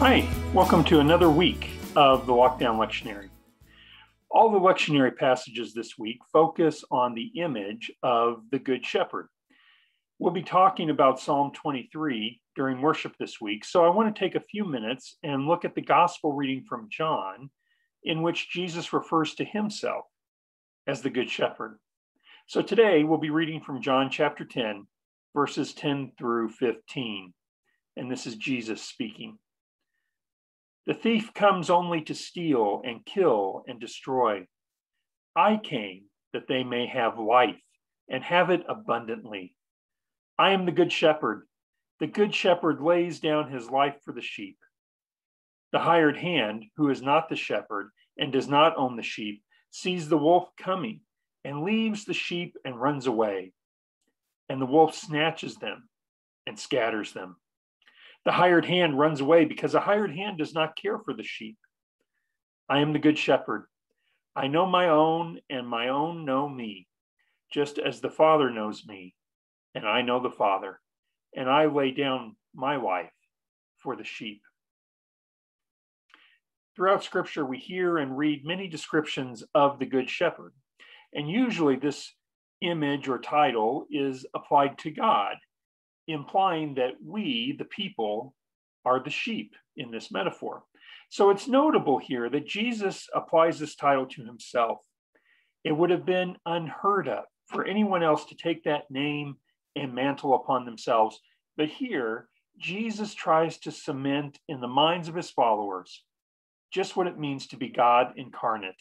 Hi, welcome to another week of the Lockdown Lectionary. All the lectionary passages this week focus on the image of the Good Shepherd. We'll be talking about Psalm 23 during worship this week, so I want to take a few minutes and look at the gospel reading from John, in which Jesus refers to himself as the Good Shepherd. So today we'll be reading from John chapter 10, verses 10 through 15, and this is Jesus speaking. The thief comes only to steal and kill and destroy. I came that they may have life and have it abundantly. I am the good shepherd. The good shepherd lays down his life for the sheep. The hired hand, who is not the shepherd and does not own the sheep, sees the wolf coming and leaves the sheep and runs away. And the wolf snatches them and scatters them. The hired hand runs away because a hired hand does not care for the sheep. I am the good shepherd. I know my own, and my own know me, just as the Father knows me, and I know the Father, and I lay down my life for the sheep. Throughout Scripture, we hear and read many descriptions of the Good Shepherd, and usually this image or title is applied to God implying that we, the people, are the sheep in this metaphor. So it's notable here that Jesus applies this title to himself. It would have been unheard of for anyone else to take that name and mantle upon themselves. But here, Jesus tries to cement in the minds of his followers just what it means to be God incarnate,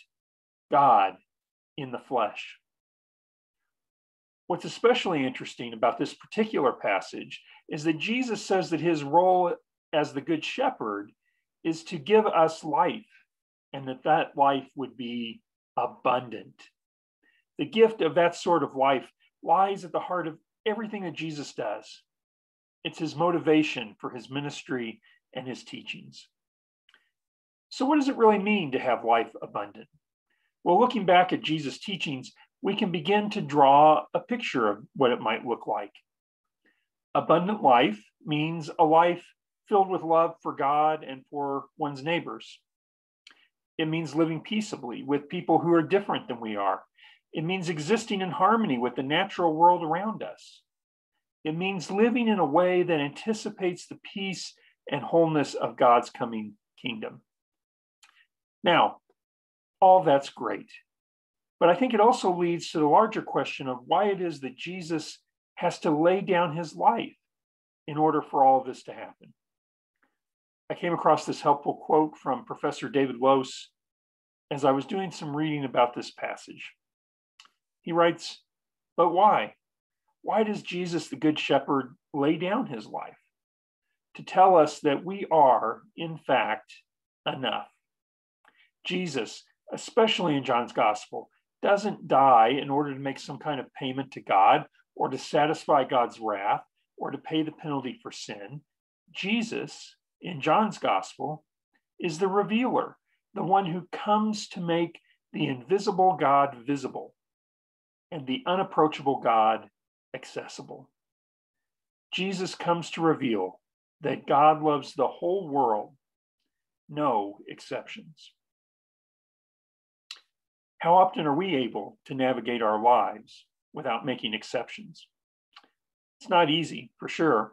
God in the flesh. What's especially interesting about this particular passage is that Jesus says that his role as the good shepherd is to give us life and that that life would be abundant. The gift of that sort of life lies at the heart of everything that Jesus does. It's his motivation for his ministry and his teachings. So, what does it really mean to have life abundant? Well, looking back at Jesus' teachings, we can begin to draw a picture of what it might look like. Abundant life means a life filled with love for God and for one's neighbors. It means living peaceably with people who are different than we are. It means existing in harmony with the natural world around us. It means living in a way that anticipates the peace and wholeness of God's coming kingdom. Now, all that's great. But I think it also leads to the larger question of why it is that Jesus has to lay down his life in order for all of this to happen. I came across this helpful quote from Professor David Lose as I was doing some reading about this passage. He writes, But why? Why does Jesus, the Good Shepherd, lay down his life? To tell us that we are, in fact, enough. Jesus, especially in John's Gospel, doesn't die in order to make some kind of payment to God or to satisfy God's wrath or to pay the penalty for sin. Jesus, in John's gospel, is the revealer, the one who comes to make the invisible God visible and the unapproachable God accessible. Jesus comes to reveal that God loves the whole world, no exceptions. How often are we able to navigate our lives without making exceptions? It's not easy, for sure,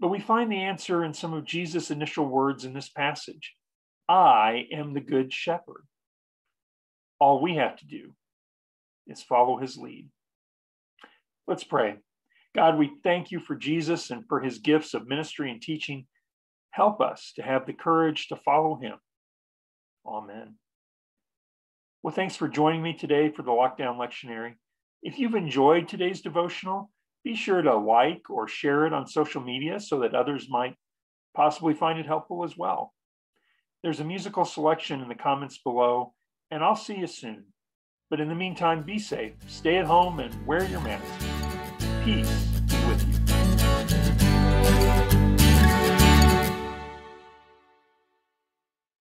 but we find the answer in some of Jesus' initial words in this passage I am the good shepherd. All we have to do is follow his lead. Let's pray. God, we thank you for Jesus and for his gifts of ministry and teaching. Help us to have the courage to follow him. Amen. Well, thanks for joining me today for the Lockdown Lectionary. If you've enjoyed today's devotional, be sure to like or share it on social media so that others might possibly find it helpful as well. There's a musical selection in the comments below, and I'll see you soon. But in the meantime, be safe, stay at home, and wear your mask. Peace